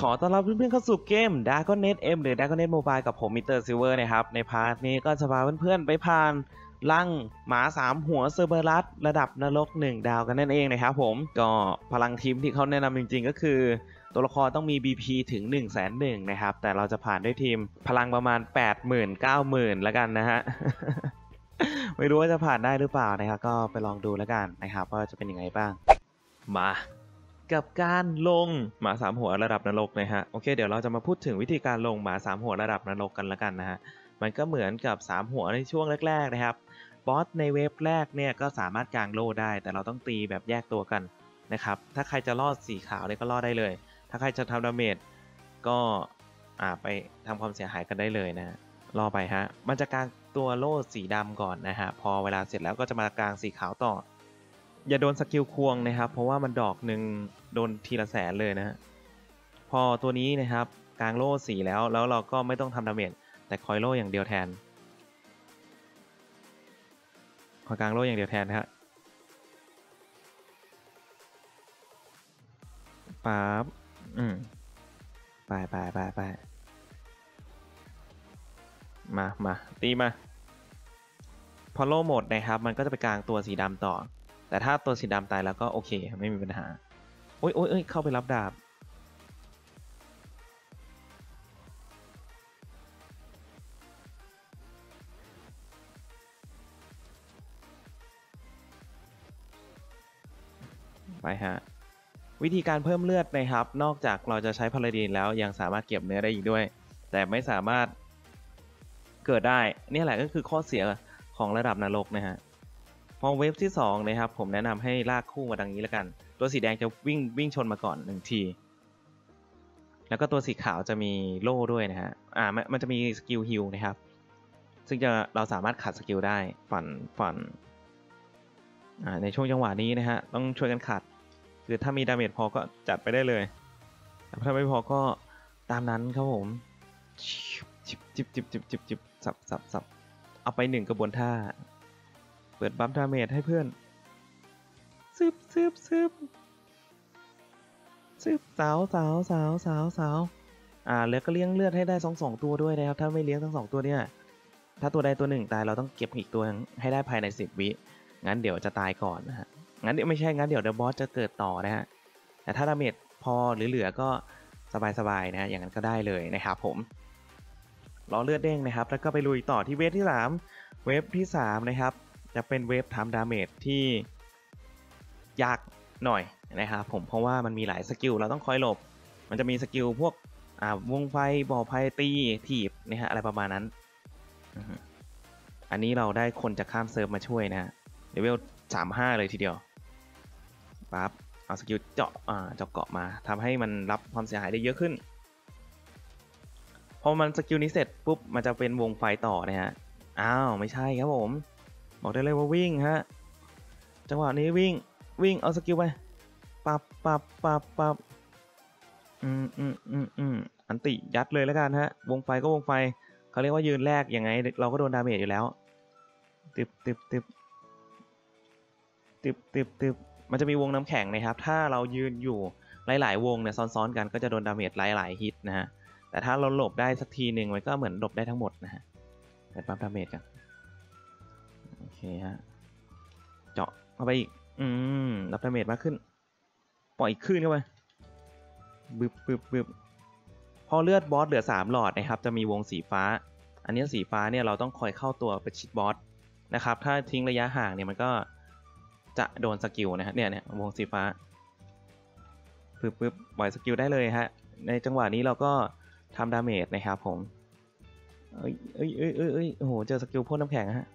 ขอต้อนรับเพื่อนๆเข้าสู่เกม Dragon Nest M หรือ Dragon Nest Mobile กับผม Mister Silver นะครับ ในพาร์ทนี้ก็จะพาเพื่อนๆไปผ่านรังหมาสามหัวเซอร์เบอรัสระดับนรก 1 ดาวกันนั่นเองนะครับผม ก็พลังทีมที่เขาแนะนำจริงๆ ก็คือ ตัวละครต้องมี BP ถึง 1 0 0 0 0แสนหนึ่งนะครับ แต่เราจะผ่านด้วยทีมพลังประมาณ 80,000 90,000แล้วกันนะฮะไม่รู้ว่าจะผ่านได้หรือเปล่านะครับ ก็ไปลองดูแล้วกันนะครับว่าจะเป็นยังไงบ้าง มา กับการลงหมาสามหัวระดับนรกนะฮะโอเคเดี๋ยวเราจะมาพูดถึงวิธีการลงหมาสามหัวระดับนรกกันละกันนะฮะมันก็เหมือนกับสามหัวในช่วงแรก ๆ นะครับบอสใน wave แรกเนี่ยก็สามารถกางโล่ได้ แต่เราต้องตีแบบแยกตัวกันนะครับถ้าใครจะโล่สีขาวเนี่ยก็โล่ได้เลย ถ้าใครจะทำ damage ก็อ่าไปทำความเสียหายกันได้เลยนะรอไปฮะมันจะกางตัวโล่สีดำก่อนนะฮะพอเวลาเสร็จแล้วก็จะมากางสีขาวต่อ อย่าโดน skill ควงนะครับ เพราะว่ามันดอกหนึ่งโดนทีละแสนเลยนะฮะพอตัวนี้นะครับกางโล่สีแล้วแล้วเราก็ไม่ต้องทำ damage แต่คอยโล่อย่างเดียวแทนคอยกางโล่อย่างเดียวแทนนะฮะปั๊บอืมไปไปไปไปมามาตีมาพอโล่หมดนะครับ มันก็จะไปกลางตัวสีดำต่อ แต่ถ้าตัวสีดำตายแล้วก็โอเคไม่มีปัญหา โอ้ยโอ้ยเอ้ยเข้าไปรับดาบ ไปฮะ วิธีการเพิ่มเลือดนะครับ นอกจากเราจะใช้พาราดีนแล้วยังสามารถเก็บเนื้อได้อีกด้วย แต่ไม่สามารถเกิดได้ นี่แหละก็คือข้อเสียของระดับนรกนะฮะ อ่า wave ที่2นะครับผมแนะนำให้ลากคู่มาดังนี้แล้วกัน ตัวสีแดงจะวิ่งวิ่งชนมาก่อนหนึ่งทีแล้วก็ตัวสีขาวจะมีโล่ด้วยนะฮะอ่ามันมันจะมี skill heal นะครับ ซึ่งจะเราสามารถขัด skill ได้ฝันฝันอ่าในช่วงจังหวะนี้นะฮะต้องช่วยกันขัดคือถ้ามี damage พอก็จัดไปได้เลยแต่ถ้าไม่พอก็ตามนั้นครับผมจิบจิบจิบจิบจิบจิบสับสับสับเอาไปหนึ่งกระบวนท่า เปิด buff damage ให้เพื่อนซึบซึบซึบซึบสาวสาวสาวสาวสาวอ่าแล้วก็เลี้ยงเลือดให้ได้สองสองตัวด้วยนะครับ ถ้าไม่เลี้ยงทั้งสองตัวเนี่ย ถ้าตัวใดตัวหนึ่งตายเราต้องเก็บอีกตัวให้ได้ภายในสิบวิ งั้นเดี๋ยวจะตายก่อนนะฮะ งั้นเดี๋ยวไม่ใช่ งั้นเดี๋ยว the boss จะเกิดต่อนะฮะ แต่ถ้า damage พอหรือเหลือก็สบายๆนะฮะ อย่างนั้นก็ได้เลยนะครับผม รอเลือดเด้งนะครับ แล้วก็ไปลุยต่อที่ wave ที่ 3 wave ที่3นะครับ จะเป็น wave ทำ damage ที่ยากหน่อยนะครับผมเพราะว่ามันมีหลาย skill เราต้องคอยหลบ มันจะมี skill พวกอ่าวงไฟบ่อไฟตีถีบนะฮะอะไรประมาณนั้น อันนี้เราได้คนจะข้าม serv มาช่วยนะฮะเลเวลสามห้าเลยทีเดียวปั๊บเอา skill เจาะอ่าเจาะเกาะมาทำให้มันรับความเสียหายได้เยอะขึ้นพอมัน skill นี้เสร็จปุ๊บมันจะเป็นวงไฟต่อนะฮะ อ้าว ไม่ใช่ครับผม บอกได้เลยว่าวิ่งฮะ จังหวะนี้วิ่งวิ่งเอา skill ไปปับปับปับปับอืมอืมอืมอืม ulti ยัดเลยแล้วกันฮะ วงไฟก็วงไฟเขาเรียกว่ายืนแลกยังไง เราก็โดน damage อยู่แล้วตึบตึบตึบตึบตึบตึบมันจะมีวงน้ำแข็งนะครับ ถ้าเรายืนอยู่หลาย ๆ วงเนี่ยซ้อนๆกันก็จะโดน damage หลาย ๆ ฮิตนะฮะ แต่ถ้าเราหลบได้สักทีหนึ่งมันก็เหมือนหลบได้ทั้งหมดนะฮะไปปั๊บ damage กัน โอเคฮะ เจาะเข้าไปอีก อืมรับ damage มากขึ้น ปล่อยขึ้นเข้าไปบึบบึบบึบพอเลือดบอสเหลือ 3 หลอดนะครับ จะมีวงสีฟ้า อันนี้สีฟ้าเนี่ยเราต้องคอยเข้าตัวไปชิดบอสนะครับ ถ้าทิ้งระยะห่างเนี่ยมันก็จะโดน skill นะฮะเนี่ยเนี่ยวงสีฟ้าปึ๊บปึ๊บปล่อย skill ได้เลยฮะ ในจังหวะนี้เราก็ทำ damage นะครับผม เอ้ยเอ้ยเอ้ยเอ้ยโอ้โห เจอ skill พ่นน้ำแข็งฮะ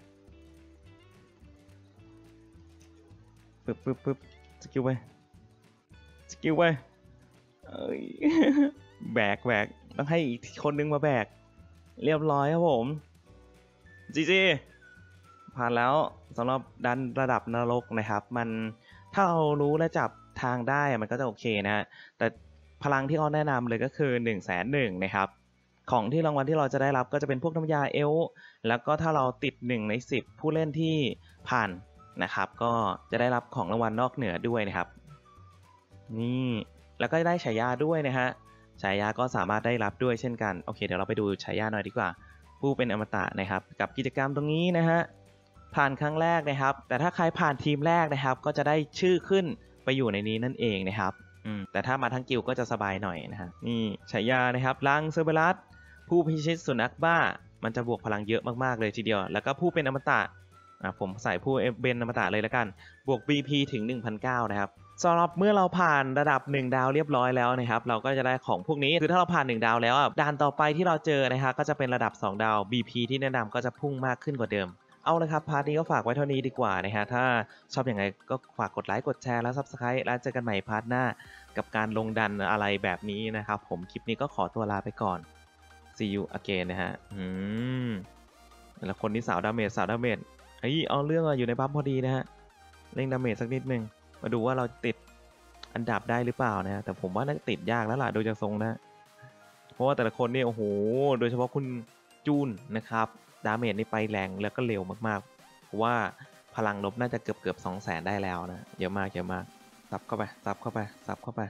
ปึ๊บปึ๊บปึ๊บ skill ไป skill ไปเอ้ยแบกแบกต้องให้อีกคนนึงมาแบก เรียบร้อยครับผม GG ผ่านแล้วสำหรับ dun ระดับนรกนะครับ มันถ้าเรารู้และจับทางได้มันก็จะโอเคนะฮะแต่พลังที่อ้อนแนะนำเลยก็คือ1นึ่งแสนหนึ่งนะครับ ของที่รางวัลที่เราจะได้รับก็จะเป็นพวกน้ำยาเอลแล้วก็ถ้าเราติด 1 ใน 10 ผู้เล่นที่ผ่าน นะครับ ก็จะได้รับของรางวัลนอกเหนือด้วยนะครับ นี่แล้วก็ได้ฉายาด้วยนะฮะฉายาก็สามารถได้รับด้วยเช่นกันโอเคเดี๋ยวเราไปดูฉายาหน่อยดีกว่า ผู้เป็นอมตะนะครับ กับกิจกรรมตรงนี้นะฮะผ่านครั้งแรกนะครับ แต่ถ้าใครผ่านทีมแรกนะครับ ก็จะได้ชื่อขึ้นไปอยู่ในนี้นั่นเองนะครับอืมแต่ถ้ามาทั้งกิลด์ก็จะสบายหน่อยนะฮะนี่ฉายานะครับรังเซอร์เบรัสผู้พิชิตสุนัขบ้า มันจะบวกพลังเยอะมากๆเลยทีเดียว แล้วก็ผู้เป็นอมตะ อะผมใส่ผู้เป็นอมตะเลยแล้วกัน บวก BP ถึง 1,009นะครับสำหรับเมื่อเราผ่านระดับ 1 ดาวเรียบร้อยแล้วนะครับเราก็จะได้ของพวกนี้คือถ้าเราผ่าน 1 ดาวแล้วอะด่านต่อไปที่เราเจอนะครับก็จะเป็นระดับ 2 ดาว BP ที่แนะนำก็จะพุ่งมากขึ้นกว่าเดิมเอาละครับ part นี้ก็ฝากไว้เท่านี้ดีกว่านะฮะถ้าชอบอย่างไรก็ฝากกดไลค์กดแชร์แล้ว Subscribe แล้วเจอกันใหม่ part หน้า กับการลงดันอะไรแบบนี้นะครับผมคลิปนี้ก็ขอตัวลาไปก่อน see you again นะฮะอืมแล้วคนนี้สาว damage สาว damage เฮ้ยเอาเรื่องอะอยู่ใน buff พอดีนะฮะเร่ง damage สักนิดหนึ่งมาดูว่าเราติดอันดับได้หรือเปล่านะฮะแต่ผมว่าน่าจะติดยากแล้วล่ะโดยจากทรงนะ เพราะว่าแต่ละคนเนี่ยโอ้โห โดยเฉพาะคุณจูนนะครับ damage นี่ไปแรงแล้วก็เร็วมากๆ เพราะว่าพลังรบน่าจะเกือบเกือบสองแสนได้แล้วนะ เยอะมากเยอะมากซับเข้าไปซับเข้าไปซับเข้าไป